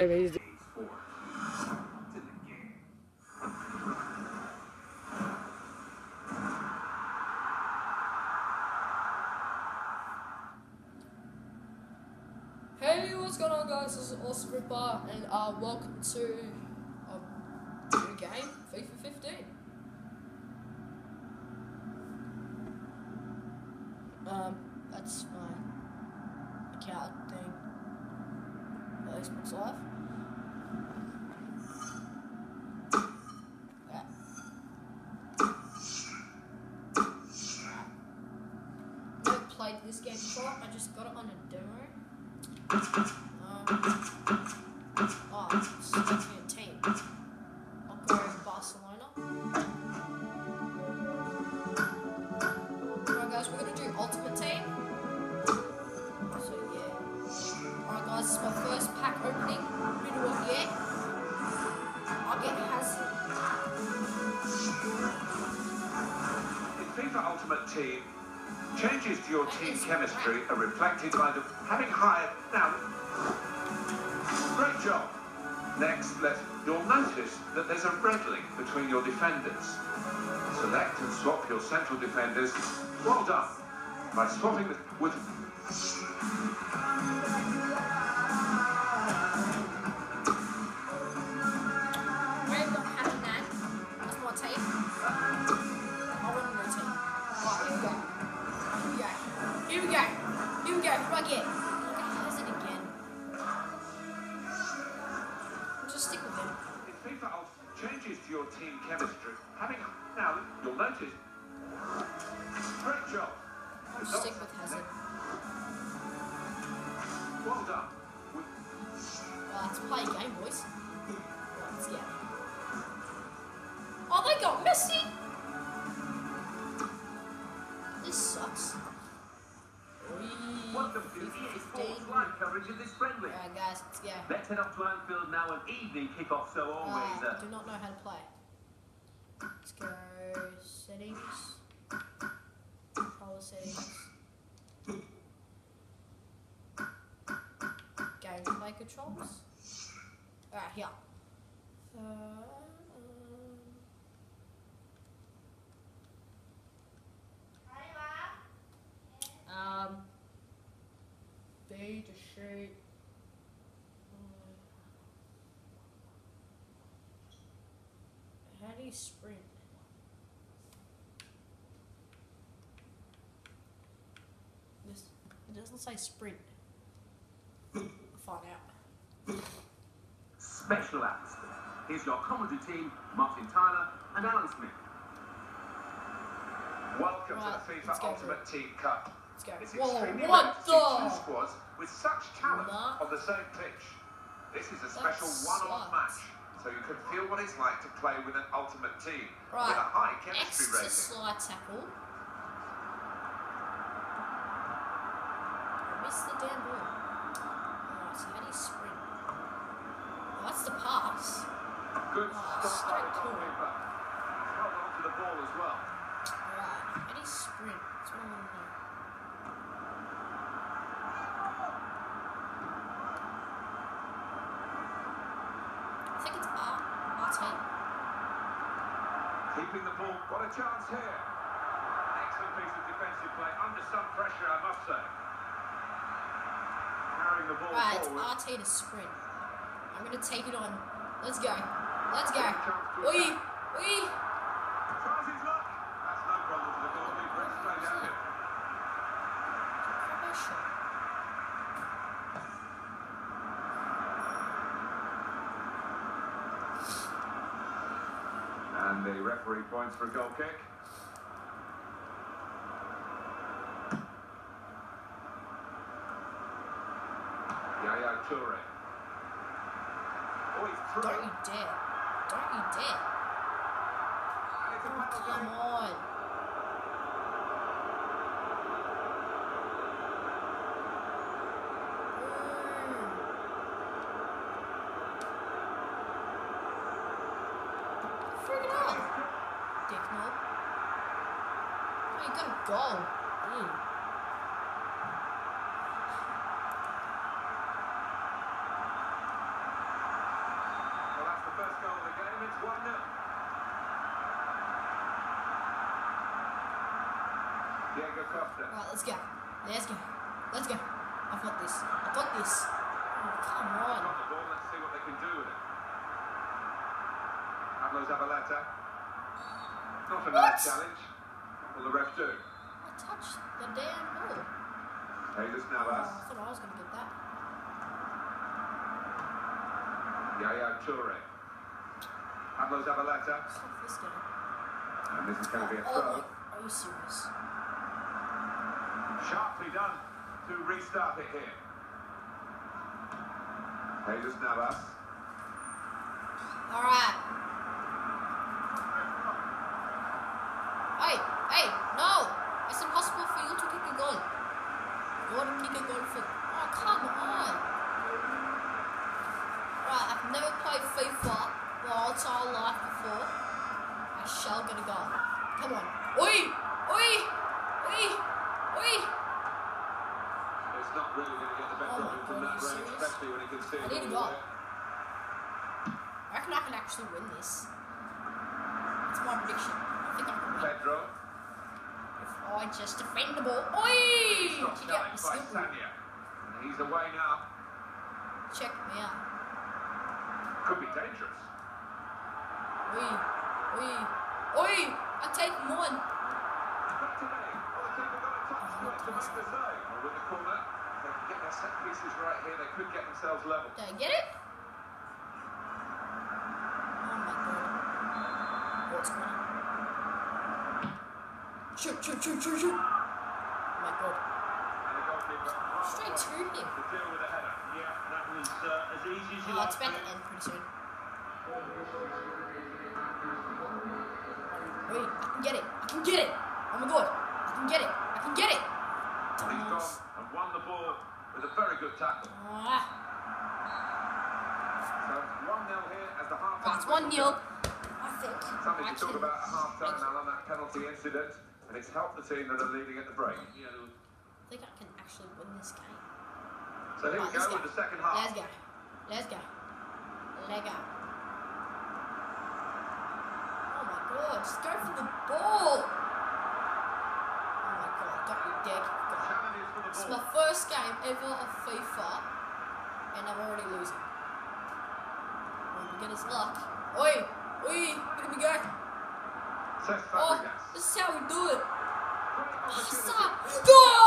Hey, what's going on, guys? This is Awesome Ripper, and uh, welcome to a new game, FIFA 15. Um, that's my account thing. Xbox Live. Yeah. Never played this game before. I just got it on a demo. Um, oh, it's actually a team. I'll go Barcelona. Alright guys, we're gonna do Ultimate Team. So yeah. Alright guys, this is my first pack opening, middle of year. I'll get Hazard. In FIFA Ultimate Team, changes to your team chemistry are reflected by the having hired. Now, great job. Next, let you'll notice that there's a red link between your defenders. Select and swap your central defenders. Well done. By swapping with, Well done. Well, let's play a game, boys. Let's get. Oh, they got Messi. This sucks. Welcome to EA Sports live coverage of this friendly. Alright, guys, let's go. Let's head up to Anfield now, an evening kick-off, so always Uh, uh, do not know how to play. Let's go settings. Alright, here. Uh, um, B to shoot. How do you sprint? This it doesn't say sprint. Find out. Special atmosphere. Here's your comedy team, Martin Tyler and Alan Smith. welcome Right, to the FIFA Ultimate Team Cup. It's Whoa, extremely what rare to see two squads with such talent Nah. on the same pitch. This is a special one-on-one match, so you can feel what it's like to play with an ultimate team Right. with a high chemistry to rating. slide tackle. I missed the damn ball. Alright, so how do you sprint? Oh, that's the pass. Good Oh, stop by the straight to it. goalkeeper. Held on to the ball as well. Alright, how do you sprint? That's what I want to know. I think it's R. RT. Keeping the ball. What a chance here. Excellent piece of defensive play. Under some pressure, I must say. Carrying the ball Right, it's. RT to sprint. I'm gonna take it on. Let's go. Let's go. Chance to Oi! Oi! Tries his luck. That's no problem for the goalkeeper. Straight at him. Referee points for a goal kick. Yaya Toure. Oh, he's through. Don't you dare. Don't you dare. And it's a Oh, come on. You mm. goal Right, let's go. Let's go. Let's go. I've got this. I've got this. Oh, come on. The ball. Let's see what they can do with it. Pablo Zabaleta. Not a nice challenge. Will the ref do? I touched the damn ball. Jesus Oh, I thought I was going to get that. Yaya Toure. Pablo Zabaleta. Stop this guy. And this is going to be a Oh, throw. my- are you serious? Sharply done to restart it here. Jesus Navas. Alright. Hey, hey, no! It's impossible for you to kick a goal. Want to kick a goal for. Oh, come on! Right, I've never played FIFA my entire life before. I shall get a goal. Come on. Oi! Oi! Oi! Oi! It's not really going to get the better Oh of my him from God, that you range, serious? especially when he can see I need a goal. I reckon I can actually win this. That's my prediction. I think I can win. Pedro. I just defend the ball. Oi! Check out by. Sagna. And he's away now. Check me out. Could be dangerous. Oi! Oi! Oi! I take him on. Back today. Well, the keeper got a touch to it to make the save. Well, with the corner, if they can get their set pieces right here, they could get themselves level. Did I get it? Oh my god. What's going on? Shoot, shoot, shoot, shoot, shoot. Oh my god. And the goalkeeper hard at Straight to him. to deal with the header. Yeah, that was as easy as you Oh, it's to end pretty soon. Wait, I can get it. I can get it. Oh my god. I can get it. I can get it. He's gone and won the ball with a very good tackle. Ah, So 1-0 here as the half that's one nil. I think. Something to talk about at half time now on that penalty incident, and it's helped the team that are leading at the break. Yeah, I think I can actually win this game. So here we go go. with the second half. Let's go. Let's go. Let's go. Oh my god, just go for the ball. Oh my god, don't you dare kick the goal. Challenges for the It's my first game ever of FIFA, and I'm already losing. When we get his luck. Oi! Oi! Look at me go! Oh, this is how we do it! Great Goal!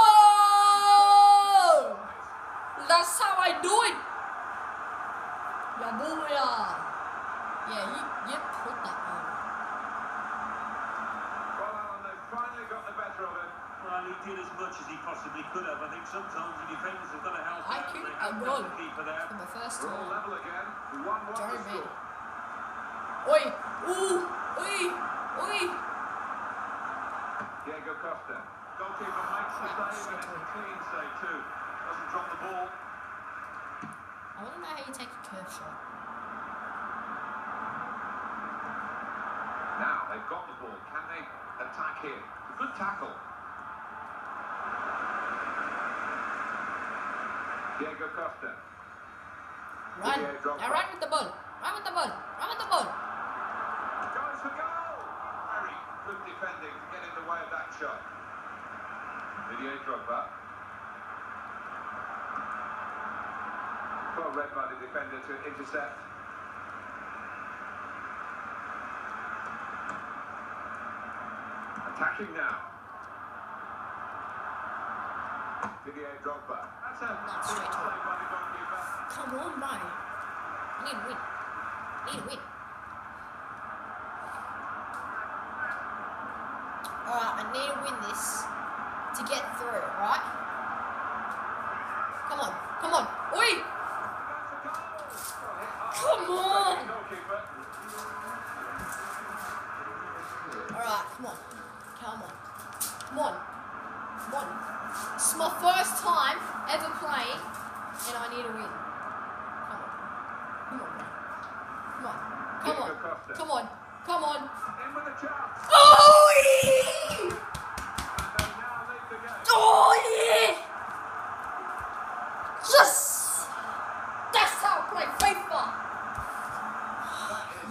That's how I do it! Yeah, booyah! Yeah, you, you put that on. Well, Alan, they finally got the better of him. Well, he did as much as he possibly could have. I think sometimes the defenders have got to help I kicked a goal. For the first time. level again. 1-1 Jerry the Oi! Ooh! Oi! Oi! Diego Costa. Goalkeeper makes the save, and it's a clean save too. Doesn't drop the ball. I want to know how you take a curve shot. Now they've got the ball. Can they attack here? Good tackle. Diego Costa. Run! Now run with the ball! Run with the ball! Run with the ball! Goes for goal! Good defending to get in the way of that shot. Didier Drogba. Well read by the defender to intercept. Attacking now. Didier Drogba. That's a good straight play by the goalkeeper. Come on, man. Need win. Need win. Alright, I need to win this to get through, alright? Come on, come on. Oi! Come on! Goalkeeper. Alright, come on. Come on. Come on. Come on. This is my first time ever playing, and I need to win. Come on. Come on, man. Come on. Come on. Diego Costa. Come on. Come on. In with a chance. Oh, yeah! And they now lead the game. Oh, yeah! Yes! That's how I play FIFA!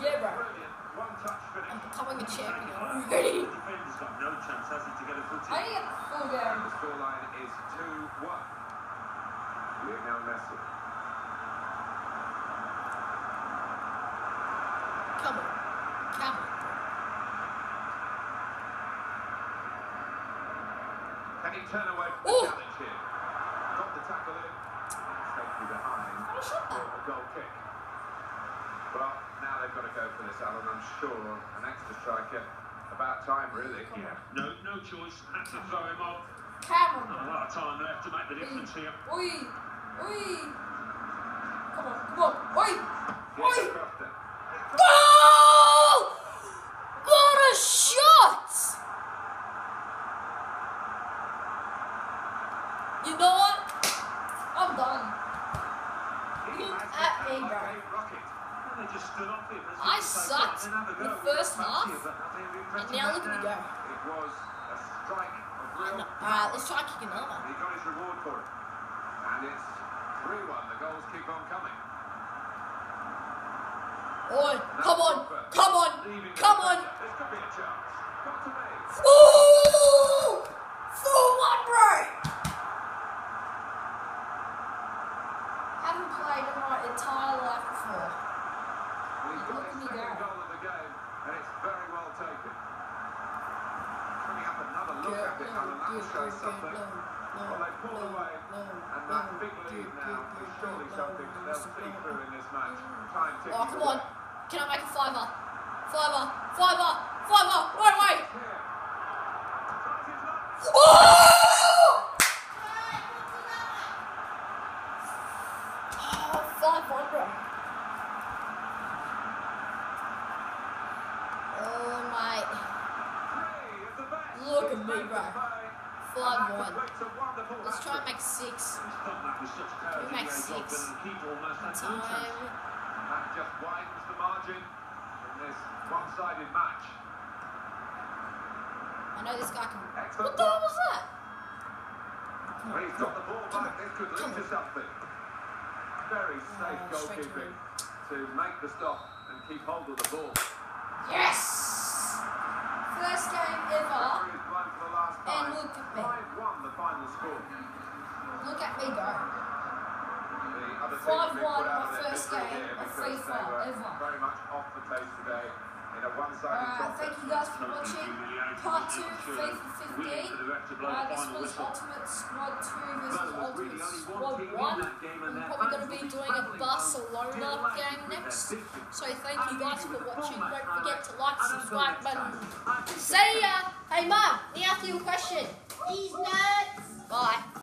Yeah, bro. Brilliant. One touch finish. I'm becoming a champion already. The defender's got no chance, has he, to get a foot in? I need a scoreline is 2-1. Lionel Messi. Come on. Come on. Can he turn away from the challenge here? Got the tackle in. Safely behind. How he shot for that? a goal kick. Well, now they've got to go for this, Alan. I'm sure an extra striker. About time, really. Come Yeah, no, no choice. Had to throw him off. Come Not oh, a lot of time left to make the difference here. Oi. Oi. Come on. Come on. Oi. Oi. Goal! What a shot! You know what? I'm done. Look at me, bro. I sucked the first half, And now look at me go. Alright, let's try kicking another. He got his reward for it. And it's 3-1. The goals keep on coming. Oi, come on, come on, come on. Ooh! 4 1, bro! Haven't played in my entire life before. And Look at me go. and it's very well taken. Another look at Alan, that shows something. Well, they pulled no, away, and big lead now surely something through in this match. Oh, come on. Away. Can I make a fiver? Fiver, fiver, fiver, right away! Here. Tries his luck. Oh! Oh, five one, bro. Oh, mate. Look at me, bro. Five one. Let's try and make six. A We make six. Time. Just widens the margin in this one-sided match. I know this guy can. Excellent What the hell was that? Well, he's got the ball back. This could lead to something. Very oh, safe Oh, goalkeeping to make the stop and keep hold of the ball. Yes! First game ever. Referee is blown for the last And look at me. 5-1 the final score. Look at me go. The other team Five have been one, my first game of FIFA ever. very much off the pace today Uh, thank you guys for watching part two, it? I'm sure FIFA Williams 15. would have had to blow Uh, this was. Ultimate Squad 2 versus Well, there was Ultimate Squad 1. that game and I'm their probably going to be doing a Barcelona game next. So thank you guys for watching. Don't forget to like, subscribe, button. See ya! Hey mum, let me ask you a question. These nuts. Bye.